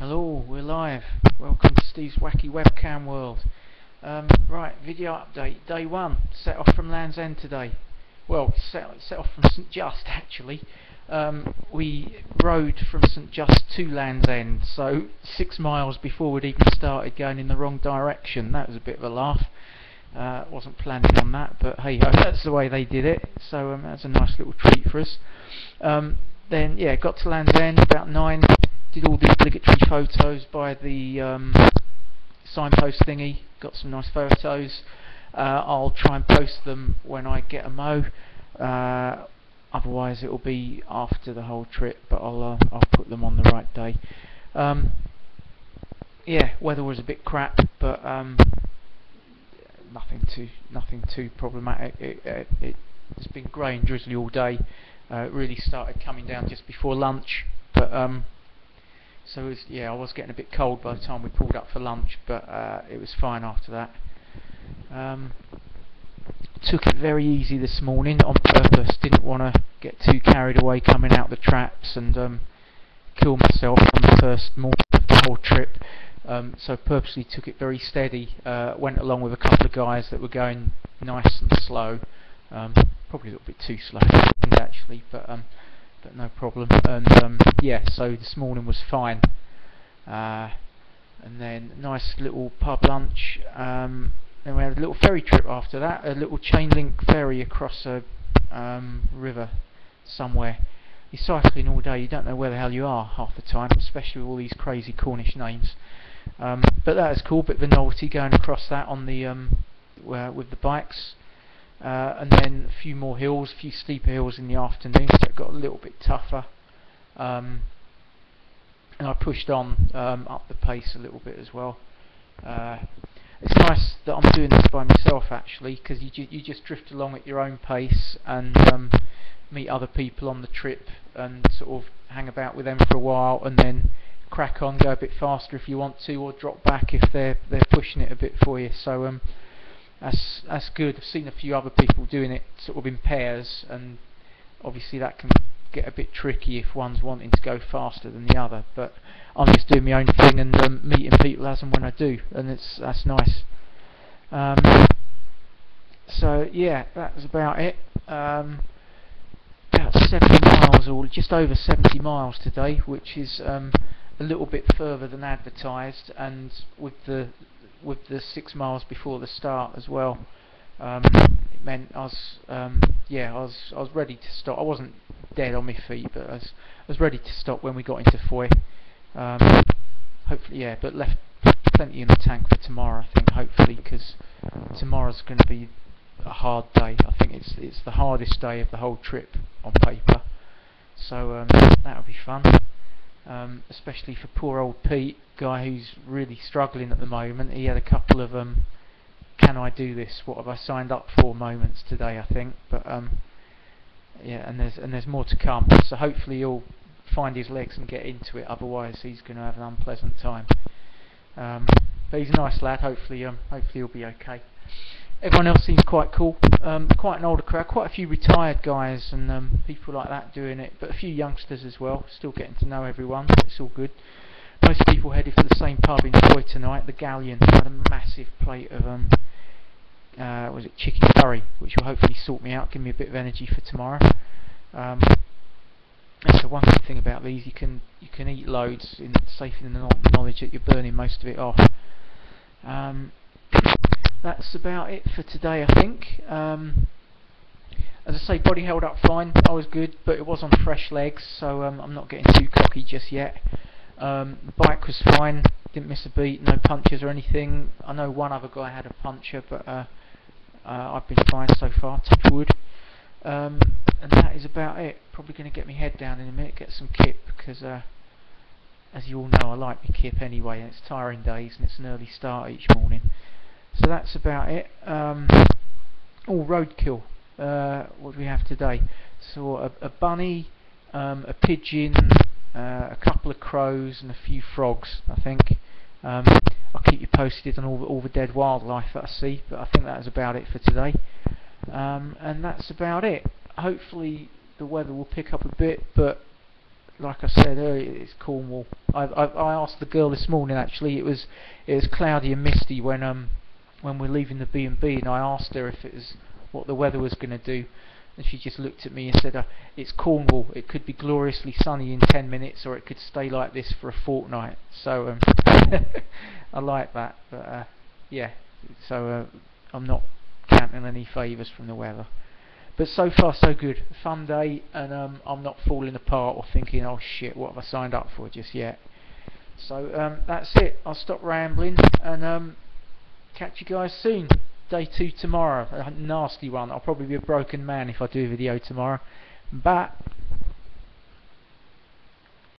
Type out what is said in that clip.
Hello, we're live. Welcome to Steve's Wacky Webcam World. Um, right, video update. Day one. Set off from Land's End today. Well, set, set off from St Just actually. Um, we rode from St Just to Land's End, so six miles before we'd even started going in the wrong direction. That was a bit of a laugh. Uh, wasn't planning on that, but hey that's the way they did it. So um, that's a nice little treat for us. Um, then yeah, got to Land's End about nine. Did all the obligatory photos by the um, signpost thingy. Got some nice photos. Uh, I'll try and post them when I get a mo. Uh, otherwise, it will be after the whole trip, but I'll uh, I'll put them on the right day. Um, yeah, weather was a bit crap, but um, nothing too nothing too problematic. It, it, it, has been grey and drizzly all day. Uh, it really started coming down just before lunch, but um, so was, yeah, I was getting a bit cold by the time we pulled up for lunch, but uh, it was fine after that. Um, took it very easy this morning on purpose. Didn't want to get too carried away coming out the traps and um, kill myself on the first whole trip. Um, so purposely took it very steady. Uh, went along with a couple of guys that were going nice and slow. Um, probably a little bit too slow actually, but um, but no problem. And um, yeah, so this morning was fine. Uh, and then nice little pub lunch. Um, then we had a little ferry trip after that, a little chain link ferry across a um, river somewhere. You're cycling all day, you don't know where the hell you are half the time, especially with all these crazy Cornish names. Um, but that was cool, bit of a novelty going across that on the um, with the bikes. Uh, and then a few more hills, a few steeper hills in the afternoon, so it got a little bit tougher. Um, and I pushed on um, up the pace a little bit as well. Uh, it's nice that I'm doing this by myself actually, because you ju you just drift along at your own pace and um, meet other people on the trip and sort of hang about with them for a while, and then crack on, go a bit faster if you want to, or drop back if they're they're pushing it a bit for you. So um, that's that's good. I've seen a few other people doing it sort of in pairs, and obviously that can get a bit tricky if one's wanting to go faster than the other. But I'm just doing my own thing and um, meeting people as and when I do, and it's that's nice. Um, so yeah, that was about it. Um, about 70 miles, or just over 70 miles today, which is um, a little bit further than advertised, and with the with the six miles before the start as well. Um, it meant I was, um, yeah, I was, I was ready to stop. I wasn't dead on my feet, but I was, I was ready to stop when we got into Fowey. Um, hopefully, yeah, but left plenty in the tank for tomorrow. I think hopefully because tomorrow's going to be a hard day. I think it's it's the hardest day of the whole trip on paper. So um, that'll be fun um, especially for poor old Pete, guy who's really struggling at the moment. He had a couple of um, "Can I do this? What have I signed up for?" moments today, I think. But um, yeah, and there's and there's more to come. So hopefully he'll find his legs and get into it. Otherwise, he's going to have an unpleasant time. Um, but he's a nice lad. Hopefully, um, hopefully he'll be okay everyone else seems quite cool. Um, quite an older crowd, quite a few retired guys and um, people like that doing it, but a few youngsters as well. Still getting to know everyone. It's all good. Most people headed for the same pub in Fowey tonight, the Galleon. Had a massive plate of um, uh, was it chicken curry, which will hopefully sort me out, give me a bit of energy for tomorrow. Um, that's the one good thing about these. You can you can eat loads in safe in the knowledge that you're burning most of it off. Um, that's about it for today, I think. Um, as I say, body held up fine. I was good, but it was on fresh legs, so um, I'm not getting too cocky just yet. Um, bike was fine. Didn't miss a beat. No punches or anything. I know one other guy had a puncture, but uh, uh, I've been fine so far. Touch wood. Um, and that is about it. Probably going to get my head down in a minute, get some kip because. Uh, as you all know, I like my kip anyway, and it's tiring days, and it's an early start each morning. So that's about it. Um, oh, roadkill. Uh, what do we have today? So a, a bunny, um, a pigeon, uh, a couple of crows, and a few frogs. I think. Um, I'll keep you posted on all the, all the dead wildlife that I see, but I think that's about it for today. Um, and that's about it. Hopefully the weather will pick up a bit, but like I said earlier, it's Cornwall. I, I, I asked the girl this morning. Actually, it was it was cloudy and misty when um when we're leaving the B and B, and I asked her if it was what the weather was going to do, and she just looked at me and said, uh, "It's Cornwall. It could be gloriously sunny in ten minutes, or it could stay like this for a fortnight." So um, I like that, but uh, yeah. So uh, I'm not counting any favours from the weather. But so far so good. Fun day, and um, I'm not falling apart or thinking, oh shit, what have I signed up for just yet. So um, that's it. I'll stop rambling and um, catch you guys soon. Day two tomorrow. A nasty one. I'll probably be a broken man if I do a video tomorrow. But